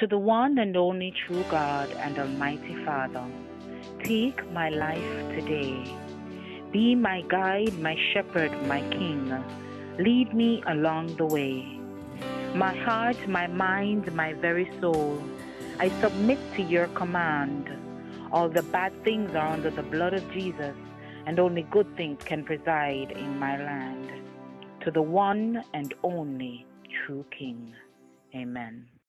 To the one and only true God and Almighty Father, take my life today. Be my guide, my shepherd, my king. Lead me along the way. My heart, my mind, my very soul, I submit to your command. All the bad things are under the blood of Jesus, and only good things can preside in my land. To the one and only true King. Amen.